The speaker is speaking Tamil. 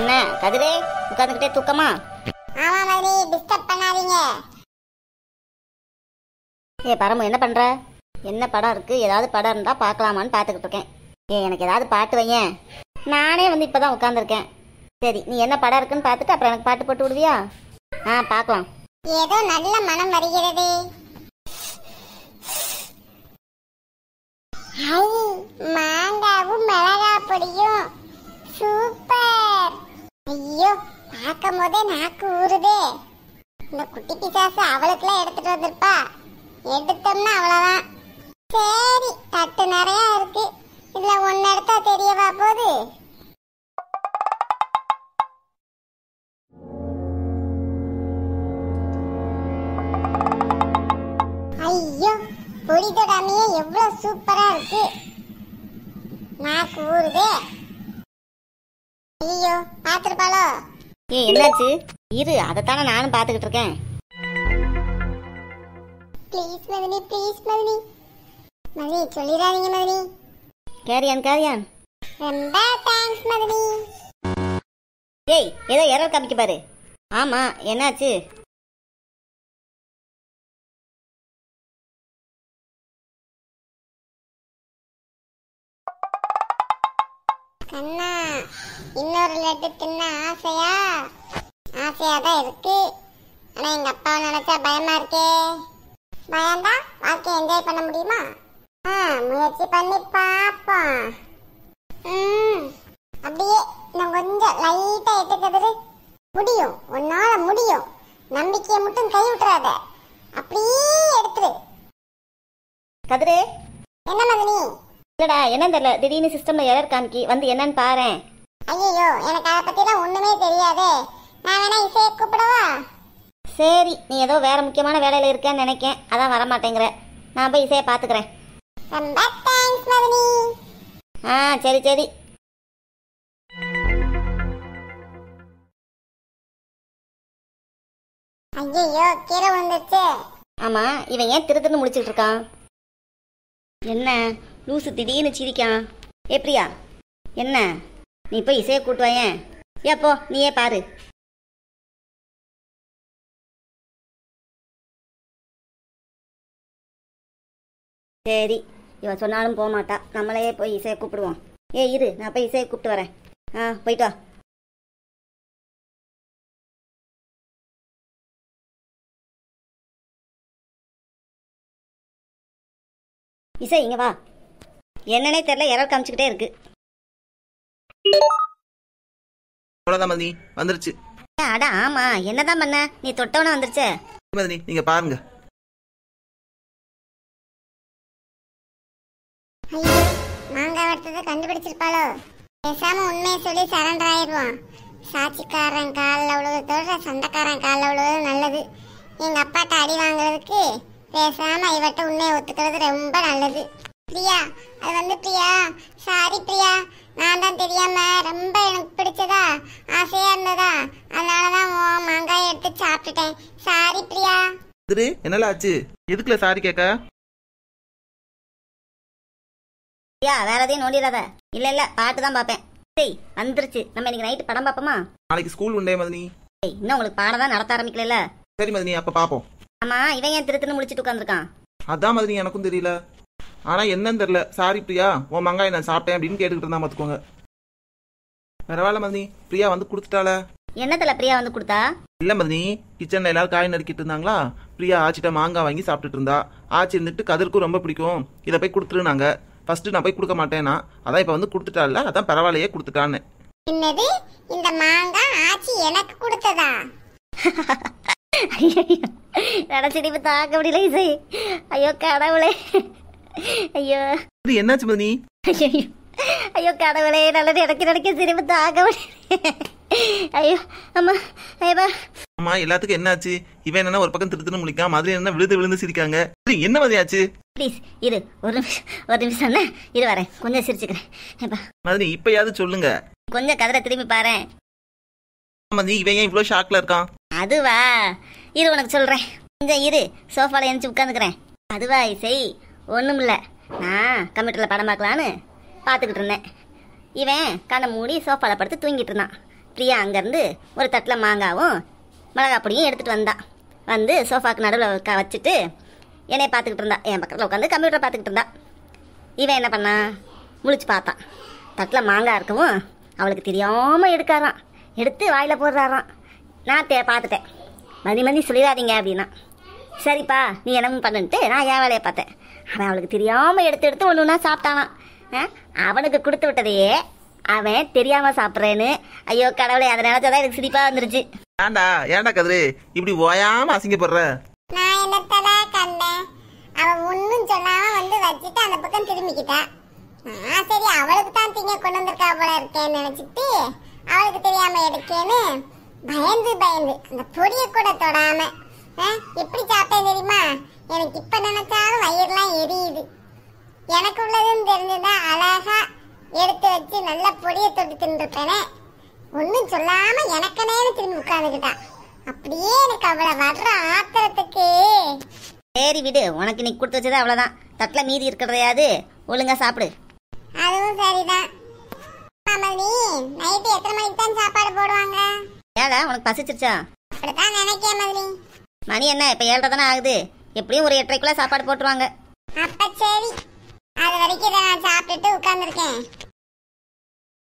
என்ன கதிரே உட்காந்துக்கிட்டே தூக்கமா? ஆமா மாதிரி டிஸ்டர்ப் பண்ணாதீங்க. ஏ பரமு என்ன பண்ற? என்ன படம் இருக்கு? ஏதாவது படம் இருந்தா பார்க்கலாமான்னு பார்த்துக்கிட்டு இருக்கேன். ஏ எனக்கு ஏதாவது பாட்டு வையேன். நானே வந்து இப்பதான் உட்காந்துருக்கேன் சரி நீ என்ன படம் இருக்குன்னு பார்த்துட்டு அப்புறம் எனக்கு பாட்டு போட்டு விடுவியா? ஆ பார்க்கலாம். ஏதோ நல்ல மனம் வருகிறது. மாங்காவும் மிளகா பொடியும் சூப்பர் ஐயோ பார்க்கும் போதே நாக்கு ஊறுதே. இந்த குட்டி பிசாசு அவளுக்குலாம் எடுத்துட்டு வந்திருப்பா. எடுத்தோம்னா அவ்வளவுதான். சரி தட்டு நிறைய இருக்கு. இதுல ஒன்னு எடுத்தா தெரியவா போகுது ஐயோ பொடி தொடாமையே எவ்வளவு சூப்பரா இருக்கு. நாக்கு ஊறுதே ஐயோ பாத்துருப்பாளோ ஏ என்னாச்சு? இரு அதைத்தானே நானும் பார்த்துக்கிட்டு இருக்கேன். ப்ளீஸ் மதினி ப்ளீஸ் மதினி. மதினி சொல்லிடாதீங்க மதினி. கேரியான் கேரியான் ரொம்ப தேங்க்ஸ் மதினி. ஏய் ஏதோ எரர் காமிக்க பாரு. ஆமா என்னாச்சு? கண்ணா இன்னொரு லட்டு தின்ன ஆசையா? ஆசையா தான் இருக்கு. ஆனா எங்க அப்பாவை நினைச்சா பயமா இருக்கே. பயந்தா வாழ்க்கையை என்ஜாய் பண்ண முடியுமா? ஆ முயற்சி பண்ணி பாப்போம் ம் அப்படியே இன்னும் கொஞ்சம் லைட்டா எட்டுக்கிறது முடியும். உன்னால முடியும். நம்பிக்கையை மட்டும் கை விட்டுறாத அப்படியே எடுத்துரு. கதிரே. என்ன மதினி? இல்லடா என்ன தெரியல. திடீர்னு சிஸ்டம்ல எரர் காமிக்கி வந்து என்னன்னு பாரேன். ஐயோ எனக்கு அதை பத்திலாம் ஒண்ணுமே தெரியாதே. நான் வேணா இசையை கூப்பிடவா? சரி நீ ஏதோ வேற முக்கியமான வேலையில இருக்கேன்னு நினைக்கேன். அதான் வர மாட்டேங்கிற நான் போய் இசையை பாத்துக்கிறேன். ரொம்ப தேங்க்ஸ் மதினி. ஆ சரி சரி. ஐயோ கீரை விழுந்துருச்சு ஆமா இவன் ஏன் திரு திருன்னு முடிச்சுட்டு இருக்கான்? என்ன? லூசு திடீர்னு சிரிக்கான் ஏ பிரியா என்ன? நீ போய் இசையை கூட்டு வாயேன். ஏப்போ நீயே பாரு. சரி இவன் சொன்னாலும் போக மாட்டா. போய் இசையை கூப்பிடுவோம். ஏ இரு நான் போய் இசையை கூப்பிட்டு வரேன். ஆ போயிட்டு வா. இசை இங்க வா. என்னன்னே தெரியல எரர் காமிச்சுக்கிட்டே இருக்கு. அவ்வளோதான் மதினி வந்துருச்சு. அட ஆமா என்னதான் பண்ண? நீ தொட்டவன வந்துருச்சே. மதினி நீங்க பாருங்க. ஐயோ மாங்காய் வட்டத்தை கண்டுபிடிச்சிருப்பாளோ? பேசாம உண்மையை சொல்லி சரண்டர் ஆயிடுவான். சாட்சிக்காரன் காலில் விழுவதோட சொந்தக்காரன் காலில் விழுவது நல்லது. எங்க அப்பாட்ட அடி வாங்குறதுக்கு பேசாம இவட்ட உண்மையை ஒத்துக்கிறது ரொம்ப நல்லது. பிரியா அது வந்து பிரியா. சாரி பிரியா நான் தான் தெரியாம ரொம்ப எனக்கு பிடிச்சதா ஆசையா இருந்ததா? அதனாலதான் உன் மாங்காயை எடுத்து சாப்பிட்டுட்டேன். சாரி பிரியா. திரு என்னல ஆச்சு? எதுக்குல சாரி கேட்க ஐயா வேற எதையும் நோண்டிடாத. இல்ல இல்ல பாட்டு தான் பாப்பேன். சரி வந்துருச்சு. நம்ம இன்னைக்கு நைட்டு படம் பாப்போமா? நாளைக்கு ஸ்கூல் உண்டே மதினி. ஏய் இன்னும் உங்களுக்கு பாடம் தான் நடத்த ஆரம்பிக்கல சரி மதினி அப்ப பாப்போம். ஆமா இவன் ஏன் திரு திருன்னு முடிச்சிட்டு உட்காந்துருக்கான் அதான் மதினி எனக்கும் தெரியல. ஆனா என்னன்னு தெரியல. சாரி பிரியா உன் மங்காய் நான் சாப்பிட்டேன் அப்படின்னு கேட்டுக்கிட்டு இருந்தா பாத்துக்கோங்க. பரவாயில்ல மதினி பிரியா வந்து கொடுத்துட்டாள. என்னத்துல பிரியா வந்து கொடுத்தா? இல்ல மதினி கிச்சன்ல எல்லாரும் காய் நறுக்கிட்டு இருந்தாங்களா? பிரியா ஆச்சிட்ட மாங்காய் வாங்கி சாப்பிட்டுட்டு இருந்தா. ஆச்சி இருந்துட்டு கதிர்க்கும் ரொம்ப பிடிக்கும். இதை போய் கொடுத்துருனாங்க. ஃபர்ஸ்ட் நான் போய் கொடுக்க மாட்டேனா? அதான் இப்ப வந்து கொடுத்துட்டால அதான் பரவாயில்லையே கொடுத்துட்டான்னு. என்னது? இந்த மாங்காய் ஆச்சி எனக்கு கொடுத்ததா? நினைச்சிட்டு தாக்க முடியல இசை. ஐயோ கடவுளே. ஐயோ. இது என்னாச்சு மதினி? ஐயோ ஐயோ கடவுளே நல்லது எனக்கு நினைக்க சிரிப்பு தாக்க ஐயோ அம்மா ஐயப்பா. ஆமா எல்லாத்துக்கும் என்னாச்சு? இவன் என்னன்னா ஒரு பக்கம் திருத்துன்னு முழிக்கான் மாதிரி என்ன விழுந்து விழுந்து சிரிக்காங்க. என்ன மதியாச்சு ப்ளீஸ் இரு ஒரு நிமிஷம் ஒரு நிமிஷம் என்ன இரு வரேன். கொஞ்சம் சிரிச்சுக்கிறேன். மதினி இப்பயாவது சொல்லுங்க. கொஞ்சம் கதரை திரும்பி பாரேன். மதினி இவன் ஏன் இவ்வளவு ஷாக்ல இருக்கான்? அதுவா. இரு உனக்கு சொல்றேன். கொஞ்சம் இரு சோஃபால எழுந்துச்சு உட்காந்துக்கிறேன் அதுவா இசை. ஒன்றும் இல்லை நான் கம்ப்யூட்டரில் படம் பார்க்கலான்னு பார்த்துக்கிட்டு இருந்தேன். இவன் கண்ணை மூடி சோஃபாவில் படுத்து தூங்கிட்டு இருந்தான். பிரியா அங்கேருந்து ஒரு தட்டில் மாங்காவும் மிளகா பொடியும் எடுத்துகிட்டு வந்தான் வந்து சோஃபாக்கு நடுவில் வச்சுட்டு என்னை பார்த்துக்கிட்டு இருந்தா. என் பக்கத்தில் உட்காந்து கம்ப்யூட்டர் பார்த்துக்கிட்டு இருந்தா. இவன் என்ன பண்ணான் முழிச்சு பார்த்தான். தட்டில் மாங்காய் இருக்கவும் அவளுக்கு தெரியாமல் எடுக்காரான் எடுத்து வாயில் போடுறாராம். நான் தே பார்த்துட்டேன். மதி மதி சொல்லிடாதீங்க அப்படின்னா. சரிப்பா நீ என்னமோ பண்ணுன்ட்டு நான் என் வேலையை பார்த்தேன். அவன் அவளுக்கு தெரியாமல் எடுத்து எடுத்து ஒன்று ஒன்றா சாப்பிட்டானான் ஆ, அவனுக்கு கொடுத்து விட்டதையே அவன் தெரியாமல் சாப்பிட்றேன்னு. ஐயோ கடவுளே அதை நினச்சாதான் எனக்கு சிரிப்பாக வந்துருச்சு. ஏன்டா ஏன்டா கதிரு இப்படி ஓயாம அசிங்கப்படுற? நான் என்னத்தடா கண்டேன்? அவ ஒன்னும் சொல்லாம வந்து வச்சுட்டு அந்த பக்கம் திரும்பிக்கிட்டா. நான் சரி அவளுக்கு தான் திங்க கொண்டு வந்திருக்கா போல இருக்கேன்னு நினைச்சிட்டு அவளுக்கு தெரியாம எடுக்கேன்னு பயந்து பயந்து அந்த பொடிய கூட தொடாம எப்படி சாப்பிட்டேன் தெரியுமா? எனக்கு இப்ப நினைச்சாலும் வயிறுலாம் எரியுது. எனக்கு உள்ளதுன்னு தெரிஞ்சுதா அழகா எடுத்து வச்சு நல்ல பொடியை தொட்டு தின்றுப்பேனே. ஒன்னும் சொல்லாம எனக்கனேன்னு திரும்பி உட்கார்ந்துக்கிட்டா அப்படியே எனக்கு அவளை வர்ற ஆத்திரத்துக்கு. சரி விடு உனக்கு நீ கொடுத்து வச்சது அவ்வளோதான் தட்டில் மீதி இருக்கிறதையாவது ஒழுங்கா சாப்பிடு. அதுவும் சரிதான். நீ நைட்டு எத்தனை மணிக்கு தான் சாப்பாடு போடுவாங்க? ஏடா உனக்கு பசிச்சிருச்சா? அப்படித்தான் நினைக்கேன் மதுரி. மணி என்ன இப்போ ஏழரை தானே ஆகுது. எப்படியும் ஒரு எட்டரைக்குள்ளே சாப்பாடு போட்டுருவாங்க. அப்ப சரி. அது வரைக்கும் இதை நான் சாப்பிட்டுட்டு உட்கார்ந்துருக்கேன்.